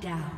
down.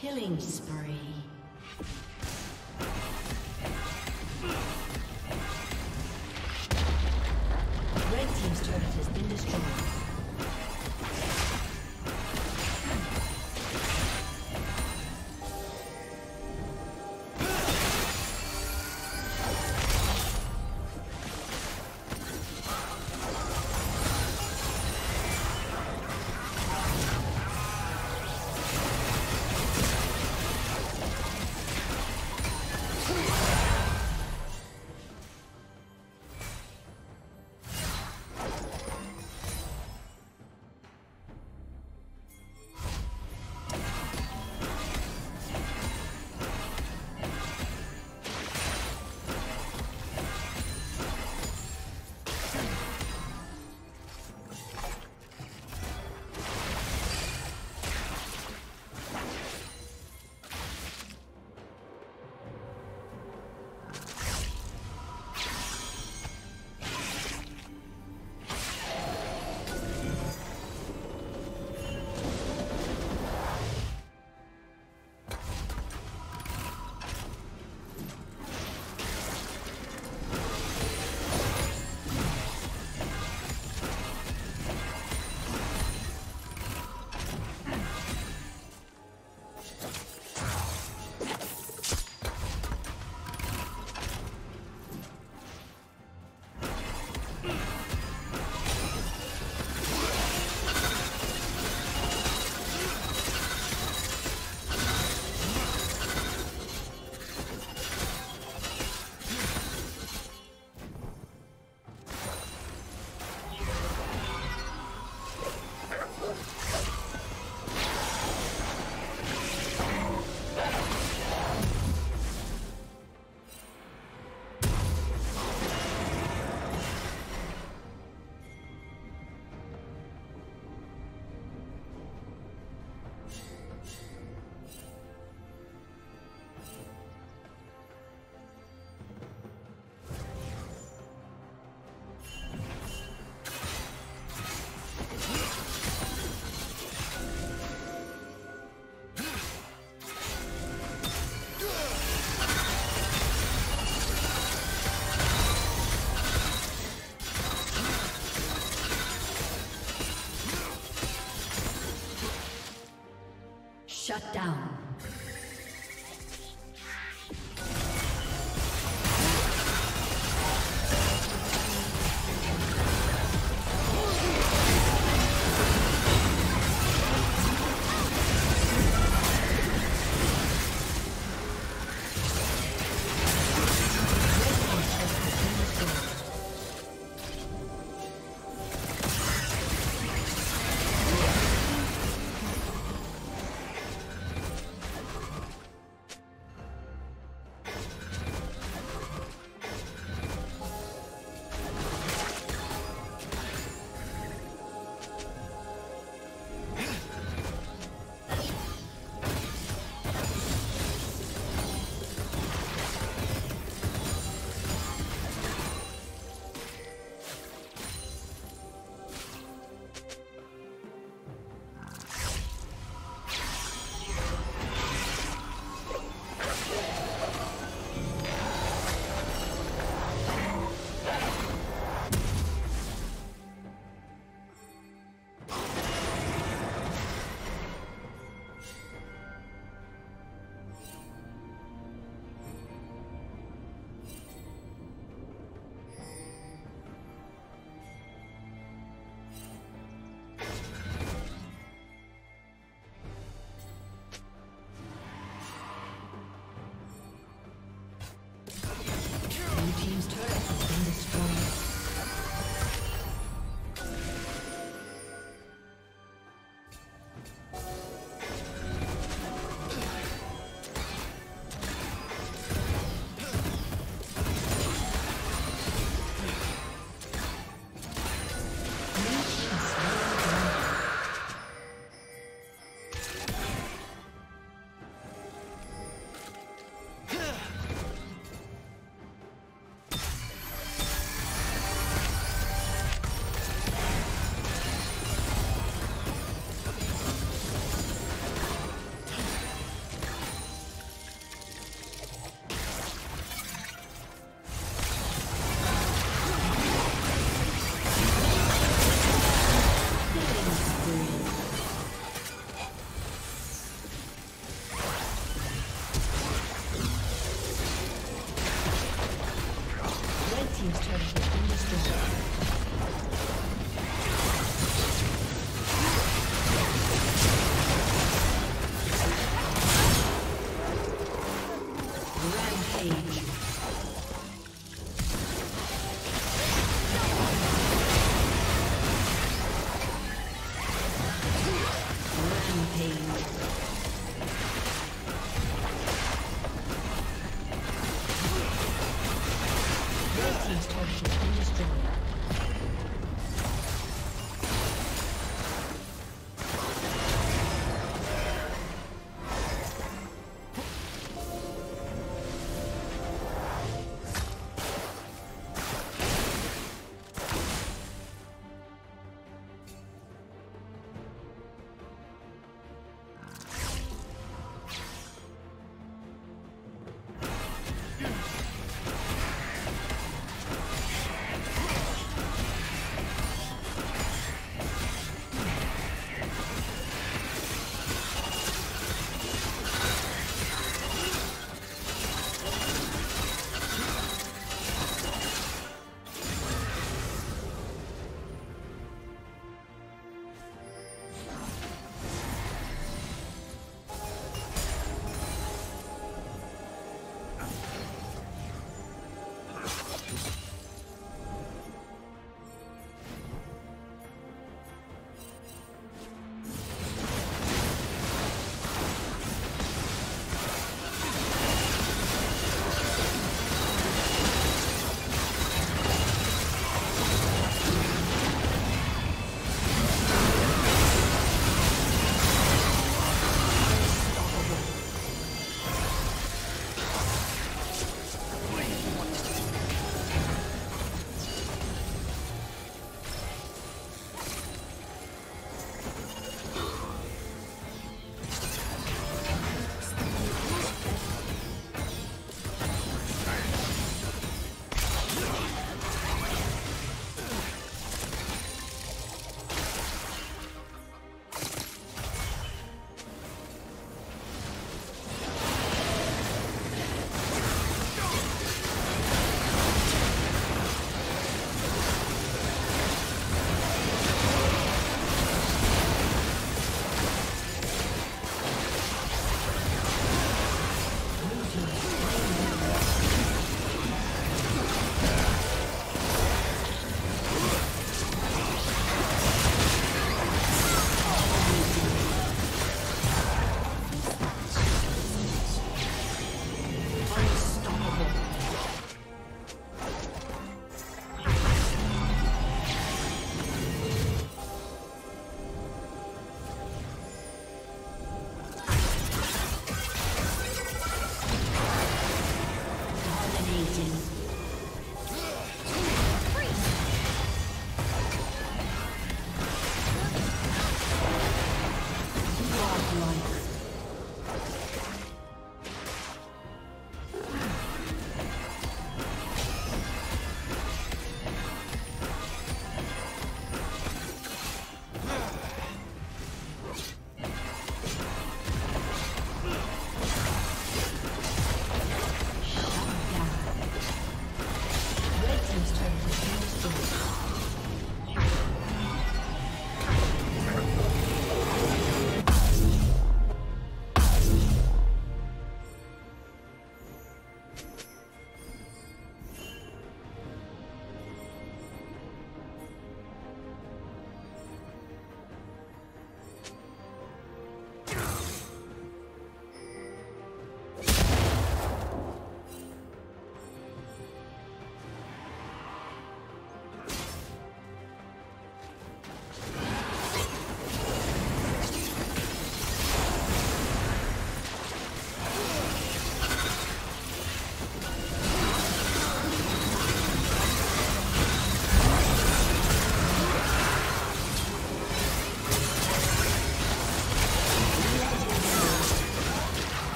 Killing spree. Shut down.